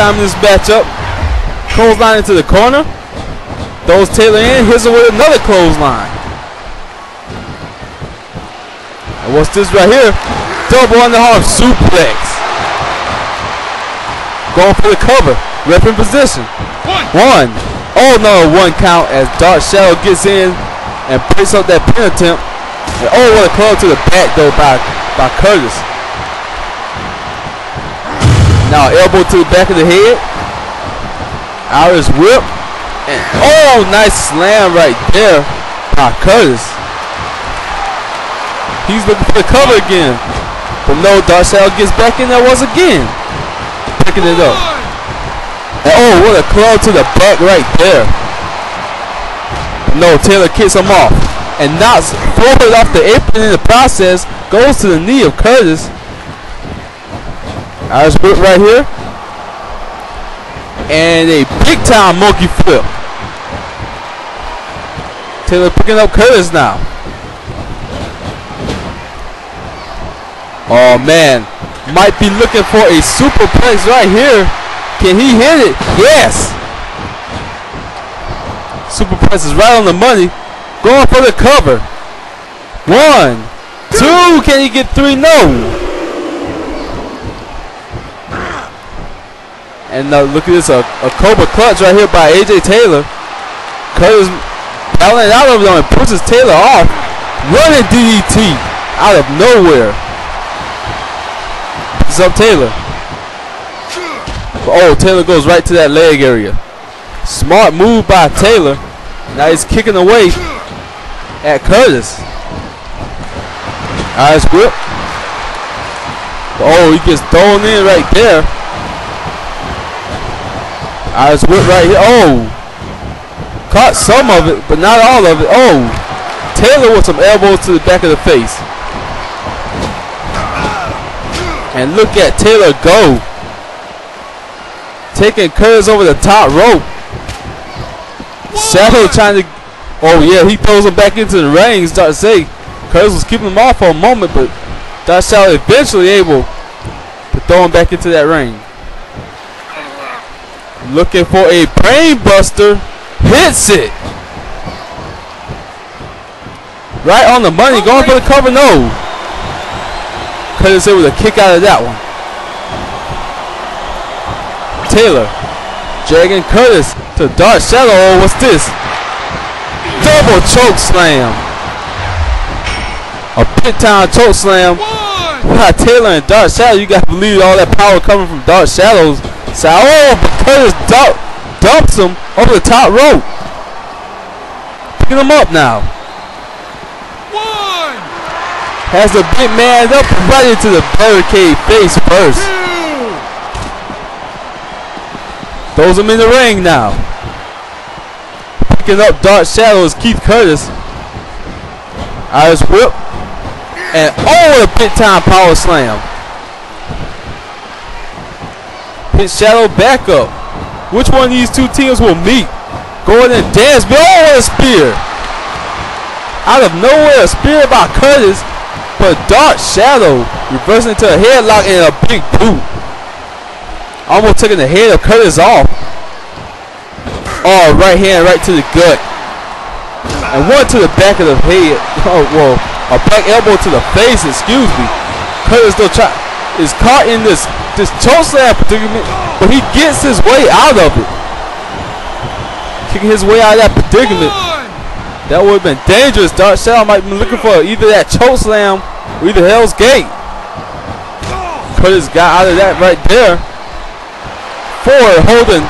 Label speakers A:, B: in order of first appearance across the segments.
A: time this matchup. Clothesline into the corner. Throws Taylor in. Hits him with another clothesline. And what's this right here? Double underarm suplex. Going for the cover. Rep in position. One. Oh no, one count as Dark Shadow gets in and breaks up that pin attempt. And oh, what a club to the back though by, by Curtis. Now elbow to the back of the head. Irish whip. And oh, nice slam right there by Curtis. He's looking for the cover again. But no, Shadow gets back in there once again. Picking it up. And oh, what a club to the back right there. No, Taylor kicks him off. And knocks forward off the apron in the process. Goes to the knee of Curtis. Irish whip right here. And a big time monkey flip. Taylor picking up Curtis now. Oh man. Might be looking for a superplex right here. Can he hit it? Yes. Superplex is right on the money. Going for the cover. One. Two. Can he get three? No. And look at this, a, a Cobra clutch right here by AJ Taylor. Curtis battling out of and pushes Taylor off. Running DDT out of nowhere. It's up Taylor. Oh, Taylor goes right to that leg area. Smart move by Taylor. Now he's kicking away at Curtis. Eyes grip. Oh, he gets thrown in right there. Irish whip right here. Oh. Caught some of it, but not all of it. Oh. Taylor with some elbows to the back of the face. And look at Taylor go. Taking Curtis over the top rope. Shadow trying to. Oh, yeah, he throws him back into the ring. Start to say Curtis was keeping him off for a moment, but Dark Shadow eventually able to throw him back into that ring. Looking for a brain buster. Hits it. Right on the money. Going for the cover. No. Curtis able a kick out of that one. Taylor. Dragging Curtis to Dark Shadow. Oh, what's this? Double choke slam. A pit time choke slam. Wow, Taylor and Dark Shadow. You got to believe all that power coming from Dark Shadows. So, oh, Curtis dump, dumps him over the top rope. Picking him up now.
B: One.
A: Has the big man up right into the barricade face first.
B: Two.
A: Throws him in the ring now. Picking up Dark Shadows, Keith Curtis. Irish whip. And oh, a big time power slam. Pit Shadow backup. Which one of these two teams will meet? Gordon and Dansby. Oh, a spear. Out of nowhere, a spear by Curtis. But Dark Shadow reversing into a headlock and a big boot. Almost taking the head of Curtis off. Oh, right hand right to the gut. And one to the back of the head. Oh, whoa. A back elbow to the face, excuse me. Curtis still try is caught in this this choke slam but he gets his way out of it. Kicking his way out of that predicament. That would have been dangerous. Dark Shadow might be looking for either that choke slam or either Hell's Gate. Curtis got out of that right there. Ford holding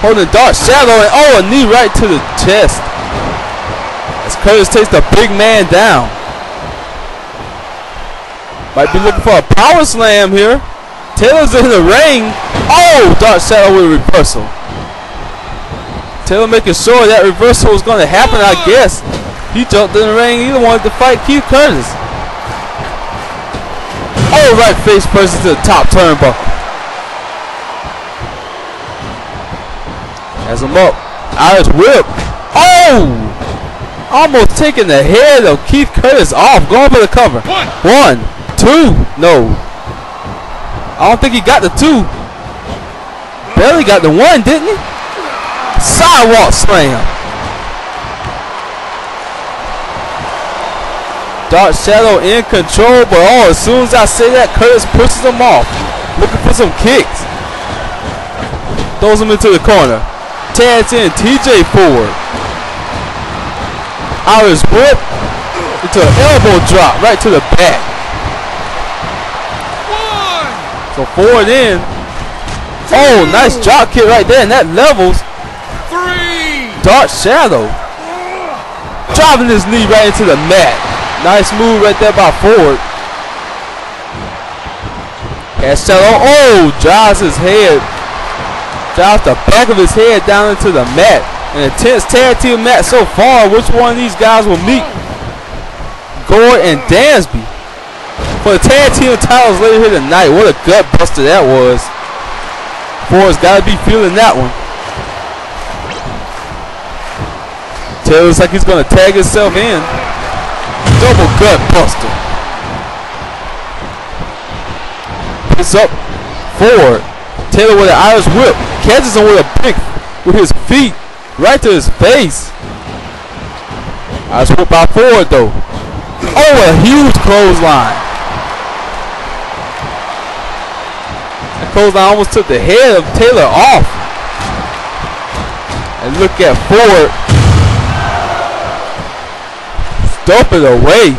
A: holding Dark Shadow and oh a knee right to the chest. As Curtis takes the big man down. Might be looking for a power slam here. Taylor's in the ring. Oh, Dark Shadow with a reversal. Taylor making sure that reversal was going to happen, I guess. He jumped in the ring. He wanted to fight Keith Curtis. Oh, right face person to the top turnbuckle. Has him up. Irish whip. Oh! Almost taking the head of Keith Curtis off. Going for the cover.
B: One.
A: One, two, no. I don't think he got the two. Barely got the one, didn't he? Sidewalk slam. Dark Shadow in control, but oh, as soon as I say that, Curtis pushes him off. Looking for some kicks. Throws him into the corner. Tags in TJ Ford. Irish whip into an elbow drop right to the back. So Ford in. Oh, nice drop kick right there, and that levels.
B: Three.
A: Dark Shadow. Driving his knee right into the mat. Nice move right there by Ford. Castello, oh, drives his head Drives the back of his head down into the mat. An intense tag team match so far. Which one of these guys will meet? Gore and Dansby. For the tag team titles later here tonight. What a gut buster that was. Ford's got to be feeling that one. Taylor looks like he's going to tag himself in. Double gut buster. Up Ford. Taylor with an Irish whip catches him with a pick with his feet right to his face. I was whipped by Ford though. Oh, a huge clothesline. Clothesline almost took the head of Taylor off. And look at Ford. Stomp it away.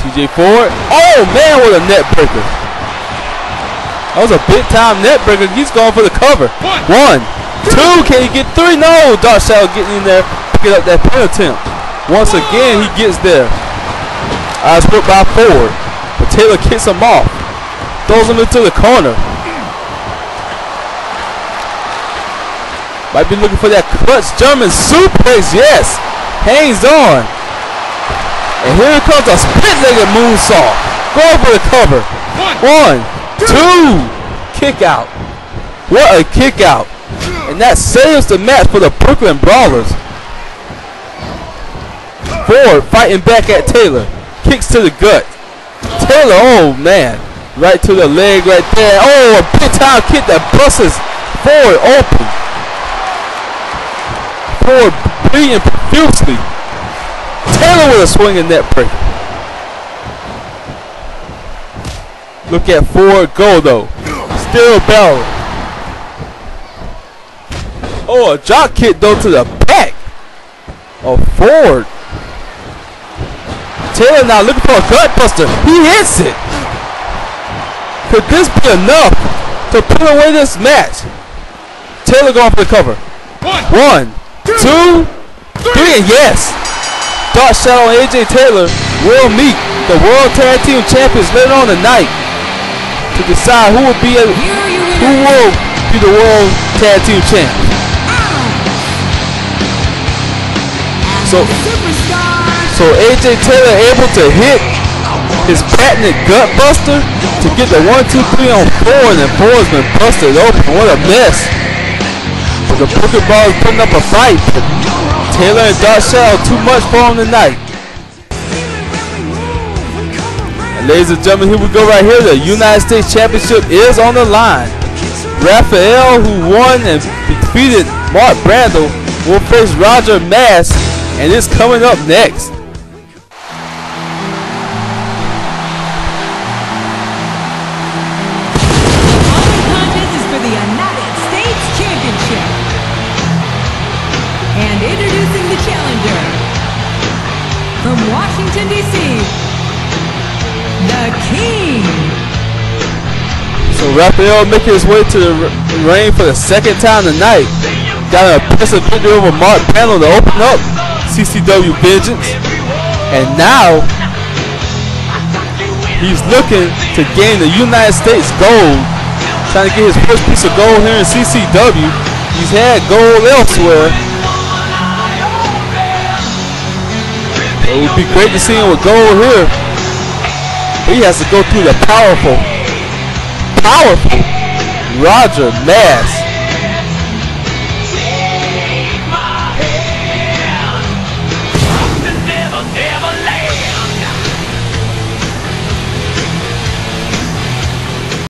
A: TJ Ford. Oh man, what a neckbreaker. That was a big time neckbreaker. He's going for the cover. One, two. Can he get three? No. Dark Shadow getting in there, picking up that pin attempt. Once again, he gets there. Eyes put by Ford. Taylor kicks him off. Throws him into the corner. Might be looking for that clutch German suplex. Yes. Hangs on. And here comes a split-legged moonsault. Go for the cover. One, two. Kick out. What a kick out. And that saves the match for the Brooklyn Brawlers. Ford fighting back at Taylor. Kicks to the gut. Taylor, oh man. Right to the leg right there. Oh, a big time kick that busts Ford open. Ford bleeding profusely. Taylor with a swinging net breaker. Look at Ford go though. Still Bell. Oh, a drop kick though to the back of Ford. Taylor now looking for a gutbuster. He hits it. Could this be enough to put away this match? Taylor going for the cover. One, two, three, and yes. Dark Shadow and AJ Taylor will meet the World Tag Team Champions later on tonight to decide who will be a, who will be the world tag team champ. So, so AJ Taylor able to hit his patented gut buster to get the one, two, three on Ford, and then Ford has been busted open. What a mess! But the Booker Ball is putting up a fight. Taylor and Dark Shadow too much for him tonight. Ladies and gentlemen, here we go right here. The United States Championship is on the line. Raphael, who won and defeated Mark Brandel, will face Roger Mass, and it's coming up next. Raphael making his way to the ring for the second time tonight. Got an impressive victory over Mark Panel to open up CCW Vengeance. And now, he's looking to gain the United States gold. Trying to get his first piece of gold here in CCW. He's had gold elsewhere. It would be great to see him with gold here. But he has to go through the powerful powerful Roger Mass.